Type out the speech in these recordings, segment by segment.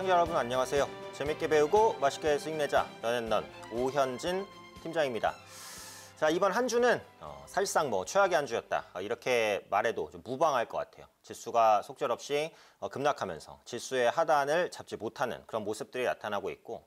시청자 여러분 안녕하세요. 재밌게 배우고 맛있게 수익 내자 너앤넌 오현진 팀장입니다. 자 이번 한 주는 어, 사실상 뭐 최악의 한 주였다 어, 이렇게 말해도 좀 무방할 것 같아요. 지수가 속절없이 어, 급락하면서 지수의 하단을 잡지 못하는 그런 모습들이 나타나고 있고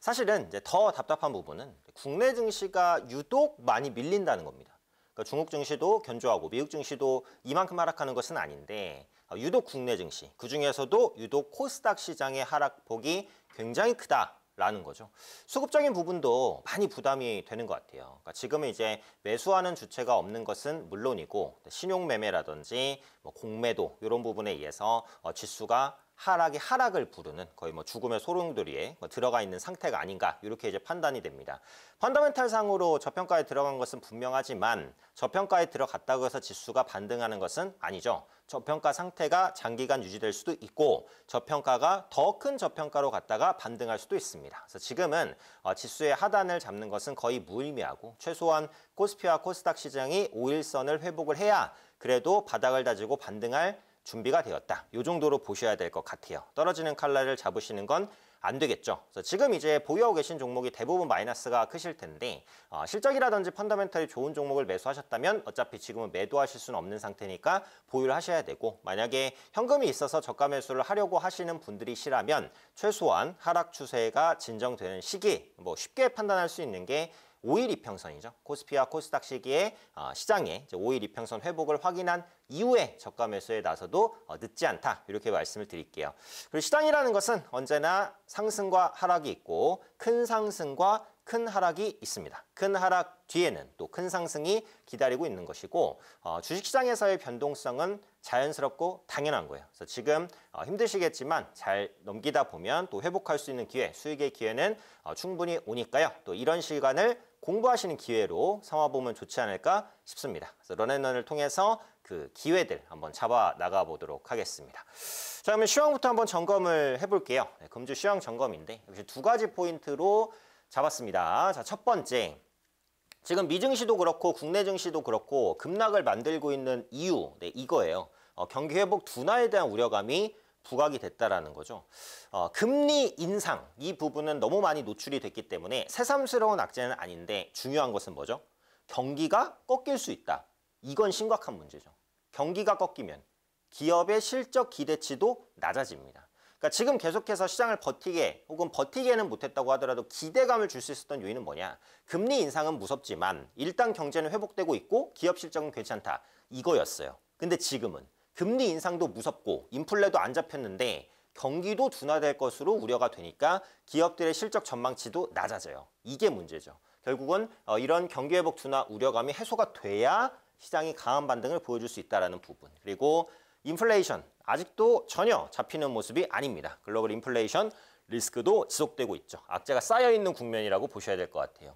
사실은 이제 더 답답한 부분은 국내 증시가 유독 많이 밀린다는 겁니다. 그러니까 중국 증시도 견조하고 미국 증시도 이만큼 하락하는 것은 아닌데 어, 유독 국내 증시 그중에서도 유독 코스닥 시장의 하락폭이 굉장히 크다 라는 거죠. 수급적인 부분도 많이 부담이 되는 것 같아요. 그러니까 지금은 이제 매수하는 주체가 없는 것은 물론이고 신용 매매라든지 뭐 공매도 이런 부분에 의해서 어, 지수가 하락이 하락을 부르는 거의 뭐 죽음의 소용돌이에 뭐 들어가 있는 상태가 아닌가 이렇게 이제 판단이 됩니다. 펀더멘탈 상으로 저평가에 들어간 것은 분명하지만 저평가에 들어갔다고 해서 지수가 반등하는 것은 아니죠. 저평가 상태가 장기간 유지될 수도 있고 저평가가 더 큰 저평가로 갔다가 반등할 수도 있습니다. 그래서 지금은 어, 지수의 하단을 잡는 것은 거의 무의미하고 최소한 코스피와 코스닥 시장이 5일선을 회복을 해야 그래도 바닥을 다지고 반등할 준비가 되었다. 이 정도로 보셔야 될 것 같아요. 떨어지는 칼날을 잡으시는 건 안 되겠죠. 그래서 지금 이제 보유하고 계신 종목이 대부분 마이너스가 크실 텐데 어, 실적이라든지 펀더멘털이 좋은 종목을 매수하셨다면 어차피 지금은 매도하실 수는 없는 상태니까 보유를 하셔야 되고 만약에 현금이 있어서 저가 매수를 하려고 하시는 분들이시라면 최소한 하락 추세가 진정되는 시기 뭐 쉽게 판단할 수 있는 게 5일 이평선이죠. 코스피와 코스닥 시기에 어, 시장에 5일 이평선 회복을 확인한 이후에 저가 매수에 나서도 어, 늦지 않다 이렇게 말씀을 드릴게요. 그리고 시장이라는 것은 언제나 상승과 하락이 있고 큰 상승과 큰 하락이 있습니다. 큰 하락 뒤에는 또 큰 상승이 기다리고 있는 것이고 어, 주식시장에서의 변동성은 자연스럽고 당연한 거예요. 그래서 지금 어, 힘드시겠지만 잘 넘기다 보면 또 회복할 수 있는 기회, 수익의 기회는 어, 충분히 오니까요. 또 이런 시간을 공부하시는 기회로 삼아보면 좋지 않을까 싶습니다. 그래서 런앤런을 통해서 그 기회들 한번 잡아 나가 보도록 하겠습니다. 자, 그러면 시황부터 한번 점검을 해볼게요. 네, 금주 시황 점검인데 역시 두 가지 포인트로 잡았습니다. 자, 첫 번째. 지금 미증시도 그렇고 국내 증시도 그렇고 급락을 만들고 있는 이유, 네, 이거예요. 어, 경기 회복 둔화에 대한 우려감이 부각이 됐다라는 거죠. 어, 금리 인상 이 부분은 너무 많이 노출이 됐기 때문에 새삼스러운 악재는 아닌데 중요한 것은 뭐죠? 경기가 꺾일 수 있다. 이건 심각한 문제죠. 경기가 꺾이면 기업의 실적 기대치도 낮아집니다. 그러니까 지금 계속해서 시장을 버티게 혹은 버티게는 못했다고 하더라도 기대감을 줄 수 있었던 요인은 뭐냐? 금리 인상은 무섭지만 일단 경제는 회복되고 있고 기업 실적은 괜찮다. 이거였어요. 근데 지금은 금리 인상도 무섭고 인플레도 안 잡혔는데 경기도 둔화될 것으로 우려가 되니까 기업들의 실적 전망치도 낮아져요. 이게 문제죠. 결국은 어, 이런 경기 회복 둔화 우려감이 해소가 돼야 시장이 강한 반등을 보여줄 수 있다는 부분. 그리고 인플레이션 아직도 전혀 잡히는 모습이 아닙니다. 글로벌 인플레이션 리스크도 지속되고 있죠. 악재가 쌓여있는 국면이라고 보셔야 될 것 같아요.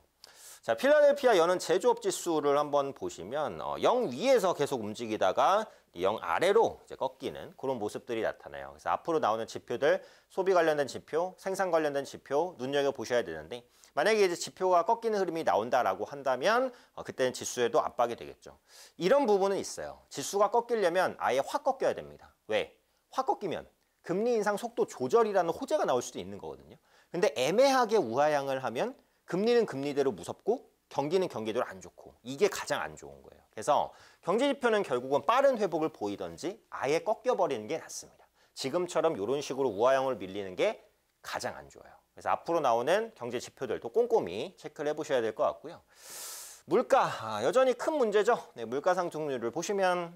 자, 필라델피아 연은 제조업 지수를 한번 보시면 어, 0 위에서 계속 움직이다가 0 아래로 이제 꺾이는 그런 모습들이 나타나요. 그래서 앞으로 나오는 지표들, 소비 관련된 지표, 생산 관련된 지표 눈여겨 보셔야 되는데 만약에 이제 지표가 꺾이는 흐름이 나온다라고 한다면 어, 그때는 지수에도 압박이 되겠죠. 이런 부분은 있어요. 지수가 꺾이려면 아예 확 꺾여야 됩니다. 왜? 확 꺾이면 금리 인상 속도 조절이라는 호재가 나올 수도 있는 거거든요. 근데 애매하게 우하향을 하면 금리는 금리대로 무섭고 경기는 경기대로 안 좋고 이게 가장 안 좋은 거예요. 그래서 경제 지표는 결국은 빠른 회복을 보이던지 아예 꺾여버리는 게 낫습니다. 지금처럼 이런 식으로 우하형을 밀리는 게 가장 안 좋아요. 그래서 앞으로 나오는 경제 지표들도 꼼꼼히 체크를 해보셔야 될 것 같고요. 물가 아, 여전히 큰 문제죠. 네, 물가 상승률을 보시면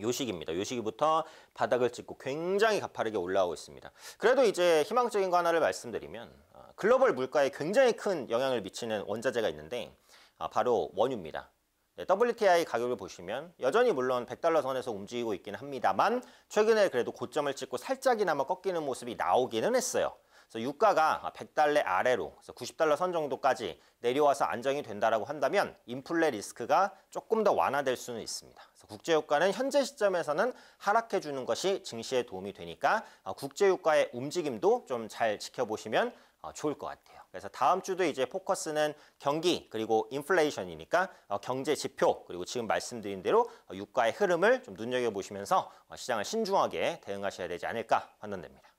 요식입니다. 요식이부터 바닥을 찍고 굉장히 가파르게 올라오고 있습니다. 그래도 이제 희망적인 거 하나를 말씀드리면 어, 글로벌 물가에 굉장히 큰 영향을 미치는 원자재가 있는데 아, 바로 원유입니다. 네, WTI 가격을 보시면 여전히 물론 100달러 선에서 움직이고 있기는 합니다만 최근에 그래도 고점을 찍고 살짝이나마 꺾이는 모습이 나오기는 했어요. 그래서 유가가 100달러 아래로 그래서 90달러 선 정도까지 내려와서 안정이 된다라고 한다면 인플레 리스크가 조금 더 완화될 수는 있습니다. 그래서 국제유가는 현재 시점에서는 하락해 주는 것이 증시에 도움이 되니까 어, 국제유가의 움직임도 좀 잘 지켜보시면 어, 좋을 것 같아요. 그래서 다음 주도 이제 포커스는 경기 그리고 인플레이션이니까 어, 경제 지표 그리고 지금 말씀드린 대로 유가의 흐름을 좀 눈여겨보시면서 시장을 신중하게 대응하셔야 되지 않을까 판단됩니다.